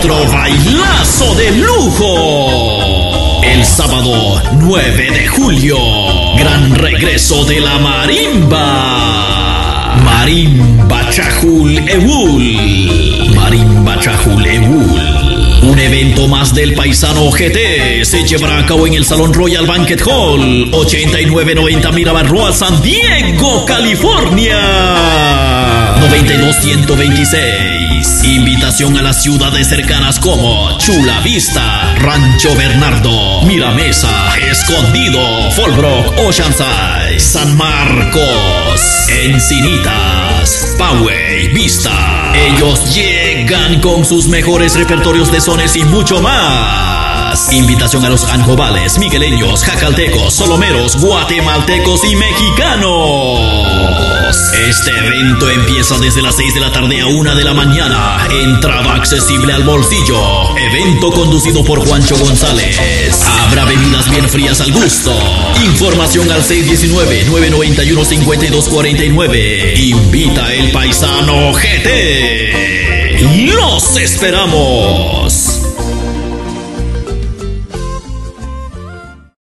otro bailazo de lujo. El sábado 9 de julio, gran regreso de la marimba. Marimba Chajul Ebul. Marimba Chajul Ebul. Un evento más del paisano GT se llevará a cabo en el Salón Royal Banquet Hall, 8990 Miramar Road, San Diego, California. 92126. Invitación a las ciudades cercanas como Chula Vista, Rancho Bernardo, Miramesa, Escondido, Fallbrook, Oceanside, San Marcos, Encinitas, Poway, Vista. Ellos llegan con sus mejores repertorios de sones y mucho más. Invitación a los anjovales, migueleños, jacaltecos, solomeros, guatemaltecos y mexicanos. Este evento empieza desde las 6 de la tarde a 1 de la mañana. Entrada accesible al bolsillo. Evento conducido por Juancho González. Habrá bebidas bien frías al gusto. Información al 619-991-5249. Invita el paisano GT. ¡Los esperamos!